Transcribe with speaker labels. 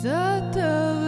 Speaker 1: Sata